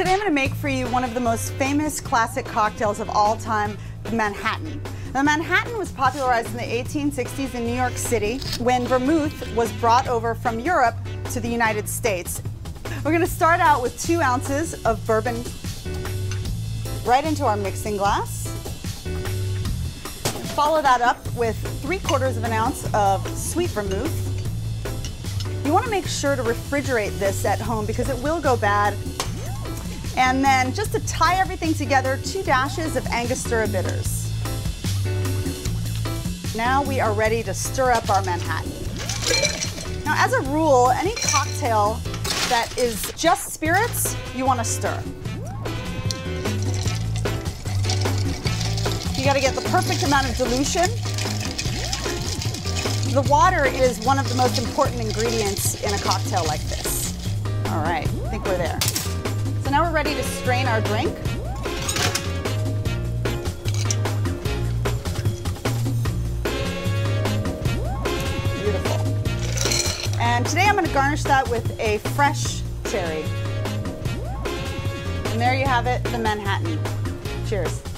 Today I'm going to make for you one of the most famous classic cocktails of all time, the Manhattan. The Manhattan was popularized in the 1860s in New York City when vermouth was brought over from Europe to the United States. We're going to start out with two ounces of bourbon right into our mixing glass. Follow that up with three quarters of an ounce of sweet vermouth. You want to make sure to refrigerate this at home because it will go bad and then just to tie everything together, two dashes of Angostura bitters. Now we are ready to stir up our Manhattan. Now as a rule, any cocktail that is just spirits, you want to stir. You got to get the perfect amount of dilution. The water is one of the most important ingredients in a cocktail like this. All right, I think we're there. So now we're ready to strain our drink. Beautiful. And today I'm going to garnish that with a fresh cherry. And there you have it, the Manhattan. Cheers.